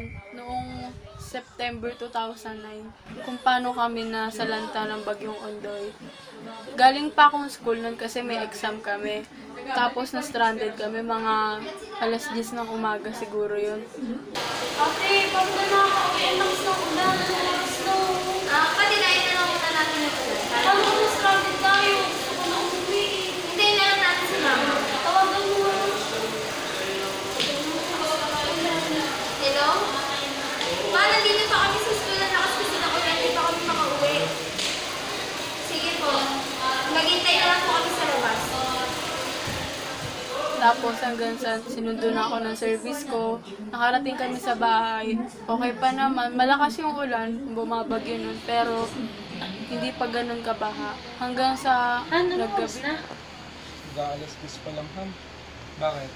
naman noong September 2009 kung paano kami nasalanta ng bagyong Ondoy. Galing pa akong school nun kasi may exam kami. Tapos na-stranded kami mga alas 10 ng umaga siguro yun. Lang po kami sa labas. Tapos hanggang sa sinundo na ako ng service ko, nakarating kami sa bahay. Okay pa naman, malakas yung ulan, bumabagyo nun, pero hindi pa ganun kabaha. Hanggang sa Ano naggabi. na? Mag-aalas 10 pa lang, Han. Bakit?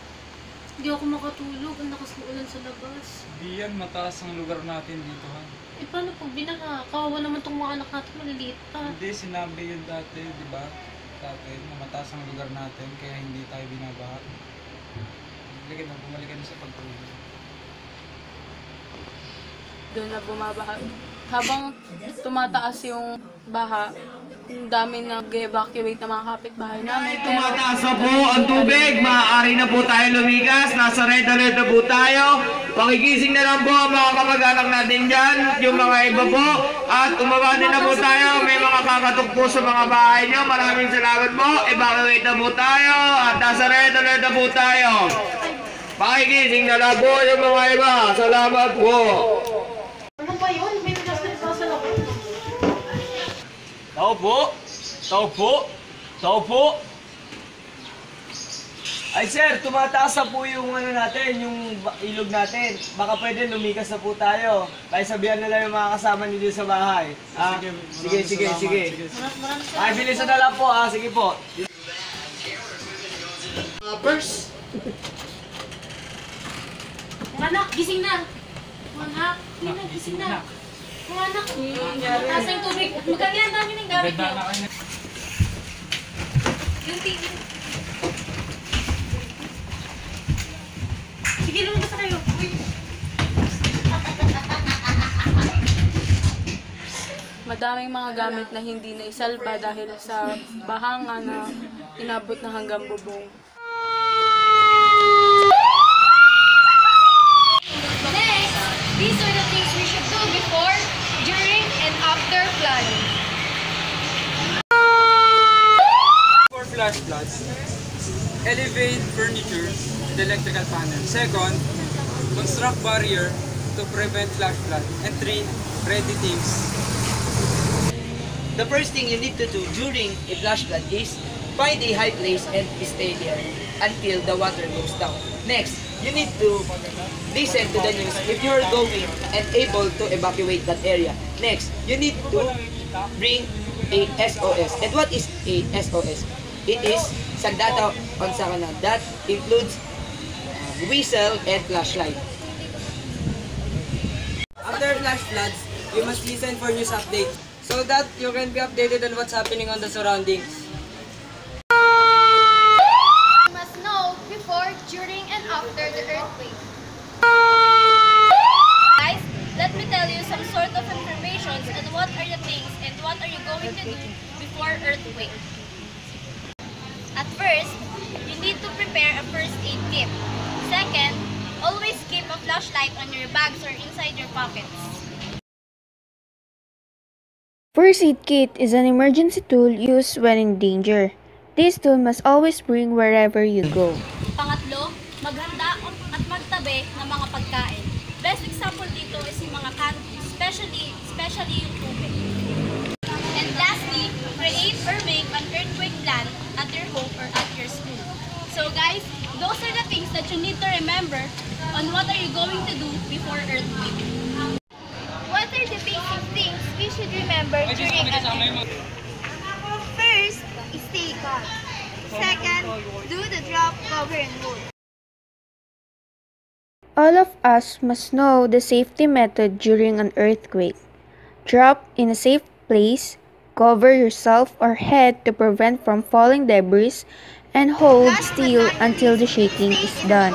Hindi ako makatulog. Ang lakas ng ulan sa labas. Di yan, mataas ang lugar natin dito, Han. Eh, paano pag binaha? Kawawa naman tong mga anak natin, maliliit pa. Hindi, sinabi yun dati, di ba? Dati, na mataas ang lugar natin, kaya hindi tayo binabaha. Bumalik na, bumalik na sa pagtulog. doon na bumabaha. Habang tumataas yung baha, ang dami nag-evacuate ng mga kapitbahay namin. Tumataas na po ang tubig, maaari na po tayo lumigas, nasa red alert na po tayo. Pakigising na lang po ang mga kamag-anak natin dyan, yung mga iba po. At umabati na po tayo, may mga kakatok po sa mga bahay nyo. Maraming salamat po, evacuate na po tayo at nasa red alert na po tayo. Pakigising na lang po yung mga iba. Salamat po. Ano ba yun? May bigas na ito sa loob. Tao po! Tao po! Tao po! Ay sir, tumataas na po yung ano natin, yung ilog natin. Baka pwede lumikas na po tayo. Kaya sabihan na lang yung mga kasama niyo sa bahay. Ah, sige, sige, salamat. sige. Maraming Ay, bilisan na lang po ah. Sige po. Mga anak, gising na. Anak, gising na. Mga anak, nasa yung tubig. Magkali ang dami ng gamit kayo. Yung TV. Sige, lumabas na kayo. Uy. madaming mga gamit na hindi na isalba dahil sa bahanga na inabot na hanggang bubong. Next, these are the flash floods, elevate furniture and electrical panel. Second, construct barrier to prevent flash flood. And three, ready teams. The first thing you need to do during a flash flood is find a high place and stay there until the water goes down. Next, you need to listen to the news if you are going and able to evacuate that area. Next, you need to bring a SOS. And what is a SOS? It is sandata on sakana. That includes uh, whistle and flashlight. After flash floods, you must listen for news updates so that you can be updated on what's happening on the surroundings. You must know before, during, and after the earthquake. Guys, let me tell you some sort of information on what are the things and what are you going to do before earthquake. At first, you need to prepare a first aid kit. Second, always keep a flashlight on your bags or inside your pockets. First aid kit is an emergency tool used when in danger. This tool must always bring wherever you go. Pangatlo, maghanda at magtabi ng mga pagkain. Best example dito is yung mga candy, especially, especially yung remember during an earthquake? First, stay calm. Second, do the drop, cover, and hold. All of us must know the safety method during an earthquake. Drop in a safe place, cover yourself or head to prevent from falling debris, and hold still until the shaking is done.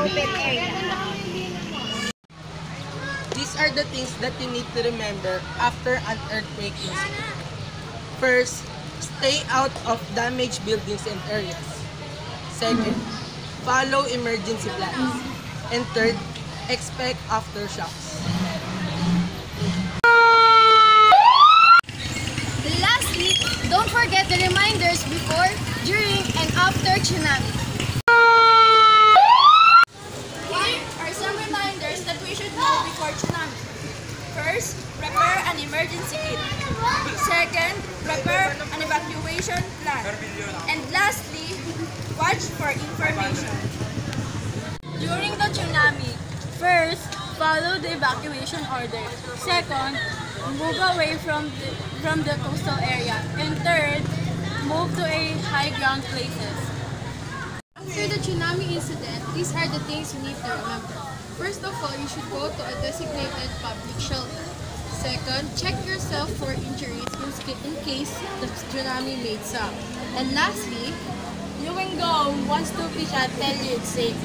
These are the things that you need to remember after an earthquake incident. First, stay out of damaged buildings and areas. Second, follow emergency plans. And third, expect aftershocks. Lastly, don't forget the reminders before, during, and after tsunami. Here are some reminders that we should know before tsunami. First, prepare an emergency kit. Second, prepare an evacuation plan. And lastly, watch for information. During the tsunami, first, follow the evacuation order. Second, move away from the, from the coastal area. And third, move to a high ground places. After the tsunami incident, these are the things you need to remember. First of all, you should go to a designated public shelter. Second, check yourself for injuries in ca- in case the tsunami made some. And lastly, You can go once to fish and tell you it's safe.